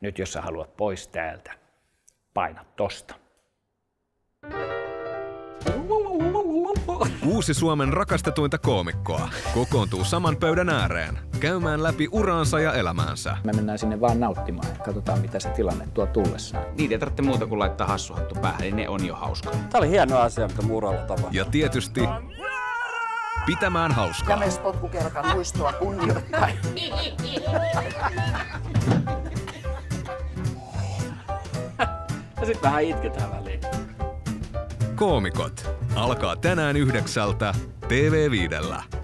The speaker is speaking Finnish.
Nyt jos sä haluat pois täältä, paina tosta. Uusi Suomen rakastetuinta koomikkoa kokoontuu saman pöydän ääreen käymään läpi uraansa ja elämäänsä. Me mennään sinne vaan nauttimaan ja katsotaan mitä se tilanne tuo tullessaan. Niitä ei tarvitse muuta kuin laittaa hassuhattu päähän, niin ne on jo hauska. Tämä oli hieno asia, mitä muuralla tapahtui. Ja tietysti pitämään hauskaa. James potkukelkan muistoa kunnioittain. sitten vähän itketään väliin. Koomikot alkaa tänään yhdeksältä TV5.